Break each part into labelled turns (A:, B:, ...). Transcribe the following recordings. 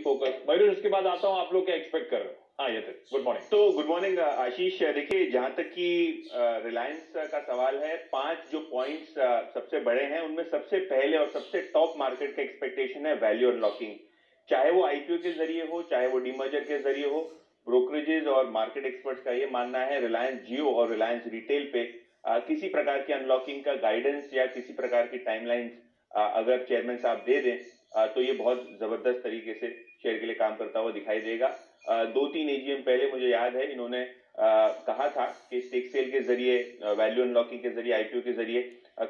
A: की फोकस मयूर उसके बाद आता हूँ आप लोग क्या एक्सपेक्ट कर रहे हो गुड मॉर्निंग
B: तो गुड मॉर्निंग आशीष देखिए जहाँ तक कि रिलायंस का सवाल है पाँच जो पॉइंट्स सबसे बड़े हैं उनमें सबसे पहले और सबसे टॉप मार्केट का एक्सपेक्टेशन है वैल्यू अनलॉकिंग चाहे वो आईपीओ के ज़रिए हो चाहे वो डीमर्जर के ज़रिए हो ब्रोकरेजेस और मार्केट एक्सपर्ट्स का ये मानना है रिलायंस जियो और रिलायंस रिटेल पे आ, किसी प्रकार की अनलॉकिंग का गाइडेंस या किसी प्रकार की टाइमलाइंस अगर चेयरमैन साहब दे दें तो ये बहुत ज़बरदस्त तरीके से शेयर के लिए काम करता हुआ दिखाई देगा। दो तीन एजीएम पहले मुझे याद है इन्होंने कहा था कि स्टेक सेल के ज़रिए वैल्यू अनलॉकिंग के ज़रिए आईपीओ के ज़रिए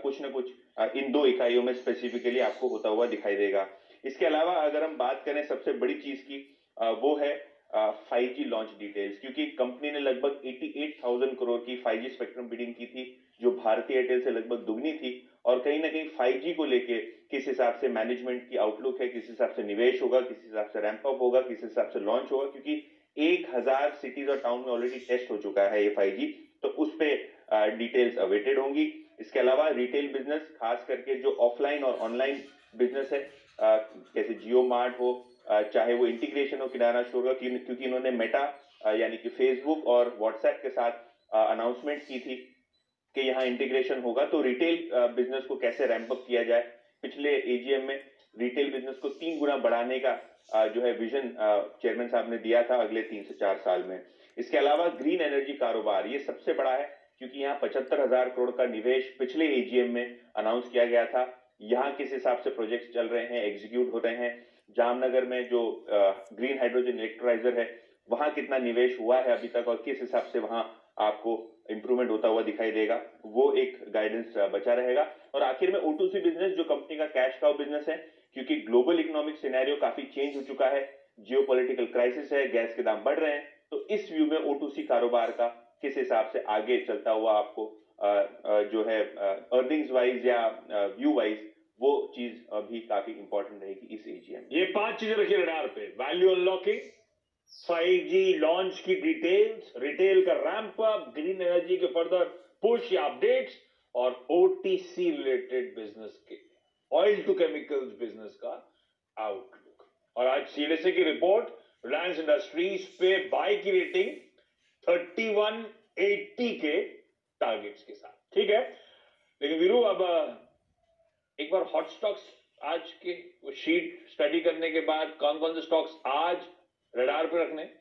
B: कुछ न कुछ इन दो इकाइयों में स्पेसिफिकली आपको होता हुआ दिखाई देगा। इसके अलावा अगर हम बात करें सबसे बड़ी चीज़ की वो है 5G लॉन्च डिटेल्स क्योंकि कंपनी ने लगभग 88,000 करोड़ की 5G स्पेक्ट्रम बिडिंग की थी जो भारतीय एयरटेल से लगभग दुगनी थी और कहीं ना कहीं 5G को लेके किस हिसाब से मैनेजमेंट की आउटलुक है, किस हिसाब से निवेश होगा, किस हिसाब से रैंप अप होगा, किस हिसाब से लॉन्च होगा, क्योंकि एक हज़ार सिटीज़ और टाउन में ऑलरेडी टेस्ट हो चुका है ये 5G तो उस पर डिटेल्स अवेटेड होंगी। इसके अलावा रिटेल बिज़नेस खास करके जो ऑफलाइन और ऑनलाइन बिज़नेस है जैसे जियो मार्ट हो चाहे वो इंटीग्रेशन हो, किराना स्टोर का क्योंकि इन्होंने मेटा यानी कि फेसबुक और व्हाट्सएप के साथ अनाउंसमेंट की थी। कि यहाँ इंटीग्रेशन होगा तो रिटेल बिज़नेस को कैसे रैंप अप किया जाए? पिछले एजीएम में रिटेल बिज़नेस को तीन गुना बढ़ाने का जो है विजन चेयरमैन साहब ने दिया था अगले तीन से चार साल में। इसके अलावा ग्रीन एनर्जी कारोबार, ये सबसे बड़ा है, क्योंकि यहाँ पचहत्तर हज़ार करोड़ का निवेश पिछले एजीएम में अनाउंस किया गया था। यहाँ किस हिसाब से प्रोजेक्ट चल रहे हैं एग्जीक्यूट हो रहे हैं? जामनगर में जो ग्रीन हाइड्रोजन इलेक्ट्रोलाइजर है, वहाँ कितना निवेश हुआ है अभी तक और किस हिसाब से वहाँ आपको इंप्रूवमेंट होता हुआ दिखाई देगा। वो एक गाइडेंस बचा रहेगा। और आखिर में ओटूसी बिज़नेस जो कंपनी का कैश काउ बिज़नेस है, क्योंकि ग्लोबल इकोनॉमिक सिनेरियो काफ़ी चेंज हो चुका है जियो क्राइसिस है गैस के दाम बढ़ रहे हैं तो इस व्यू में ओटूसी कारोबार का किस हिसाब से आगे चलता हुआ आपको जो है अर्निंग्स वाइज या व्यू वाइज वो चीज़ अभी काफ़ी इंपॉर्टेंट रहेगी इस एजीएम
A: ये पाँच चीज़ें रखिए रडार पे। वैल्यू अनलॉकिंग 5G लॉन्च की डिटेल्स रिटेल का रैंप अप ग्रीन एनर्जी के फर्दर पुश या अपडेट्स और ओटीसी रिलेटेड बिज़नेस के ऑयल टू केमिकल्स बिज़नेस का आउटलुक और आज सीडीएसए की रिपोर्ट रिलायंस इंडस्ट्रीज़ पे बाय की रेटिंग 3180 के टारगेट्स के साथ। ठीक है? लेकिन वीरू, अब, एक बार हॉट स्टॉक्स आज के शीट स्टडी करने के बाद कौन कौन से स्टॉक्स आज रडार पे रखने।